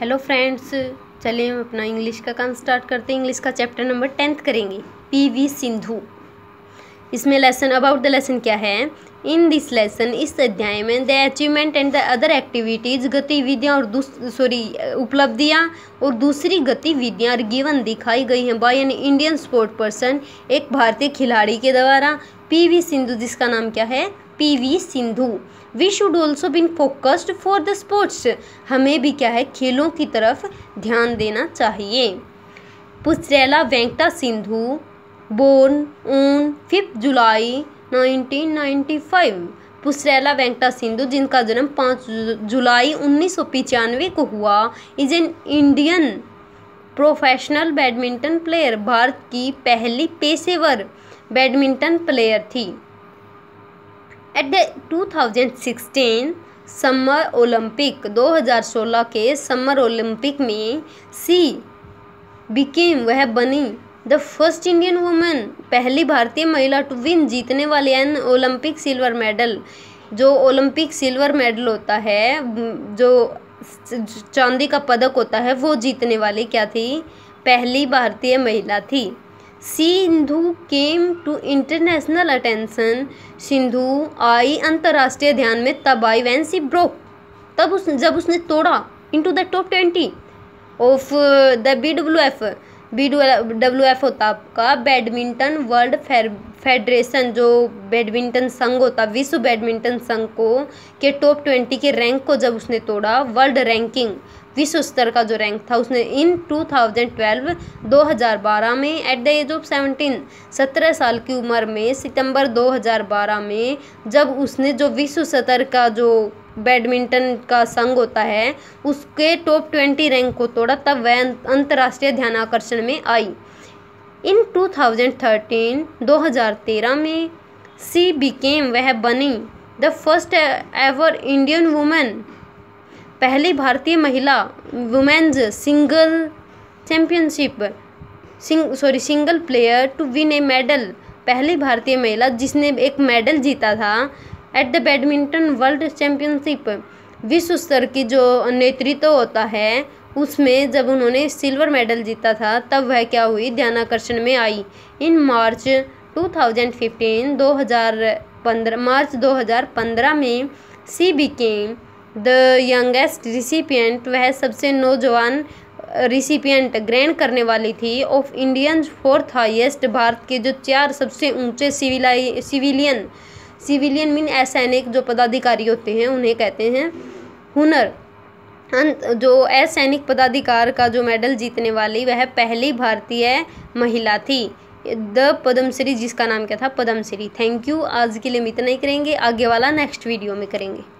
Hello friends चलिए हम अपना इंग्लिश का काम स्टार्ट करते हैं। इंग्लिश का चैप्टर नंबर टेंथ करेंगे पी वी सिंधु। इसमें लेसन अबाउट द लेसन क्या है? इन दिस लेसन इस अध्याय में the achievement and the other activities गतिविधियाँ और सॉरी उपलब्धियाँ और दूसरी गतिविधियाँ गिवन दिखाई गई हैं by an Indian sport person एक भारतीय खिलाड़ी के द्वारा। पी वी सिंधु, जिसका नाम क्या है? P V Sindhu. We should also been focused for the sports. हमें भी क्या है, खेलों की तरफ़ ध्यान देना चाहिए। Pusarla Venkata Sindhu, born on fifth July 1995 Pusarla Venkata Sindhu, जिनका जन्म 5 जुलाई उन्नीस को हुआ, is an Indian professional badminton player, Bharat की पहली पेशेवर बैडमिंटन प्लेयर थी। एट द 2016 समर ओलंपिक 2016 के समर ओलंपिक में सी बिकेम वह बनी द फ़र्स्ट इंडियन वुमेन पहली भारतीय महिला टू विन जीतने वाली एन ओलंपिक सिल्वर मेडल जो ओलंपिक सिल्वर मेडल होता है, जो चांदी का पदक होता है, वो जीतने वाली क्या थी? पहली भारतीय महिला थी। Sindhu came to international attention. Sindhu आई अंतर्राष्ट्रीय ध्यान में तब आई वैन सी ब्रोक तब उस, जब उसने तोड़ा into the top twenty of the B W F B W F होता आपका, बैडमिंटन वर्ल्ड फेडरेशन, जो बैडमिंटन संघ होता, विश्व बैडमिंटन संघ को, के टॉप ट्वेंटी के रैंक को जब उसने तोड़ा वर्ल्ड रैंकिंग विश्व स्तर का जो रैंक था, उसने इन 2012 2012 में एट द एज ऑफ़ 17 17 साल की उम्र में, सितंबर 2012 में, जब उसने जो विश्व स्तर का जो बैडमिंटन का संघ होता है, उसके टॉप 20 रैंक को तोड़ा तब वह अंतर्राष्ट्रीय ध्यान आकर्षण में आई। इन 2013 2013 में सी बिकेम वह बनी। The first ever Indian women पहली भारतीय महिला women's single championship sing sorry single player to win a medal पहली भारतीय महिला जिसने एक मेडल जीता था। At the badminton world championship विश्व स्तर की जो नेतृत्व होता है, उसमें जब उन्होंने सिल्वर मेडल जीता था, तब वह क्या हुई? ध्यानाकर्षण में आई। इन मार्च 2015 2015 मार्च 2015 में she became the youngest recipient वह सबसे नौजवान रिसिपियंट ग्रहण करने वाली थी of Indian fourth highest Bharat के जो चार सबसे ऊँचे सिविलाई सिविलियन सिविलियन मीन असैनिक जो पदाधिकारी होते हैं, उन्हें कहते हैं हुनर। जो असैनिक पदाधिकार का जो मेडल जीतने वाली, वह पहली भारतीय महिला थी। द पद्मश्री, जिसका नाम क्या था? पद्मश्री। थैंक यू आज के लिए हम इतना ही करेंगे। आगे वाला नेक्स्ट वीडियो में करेंगे।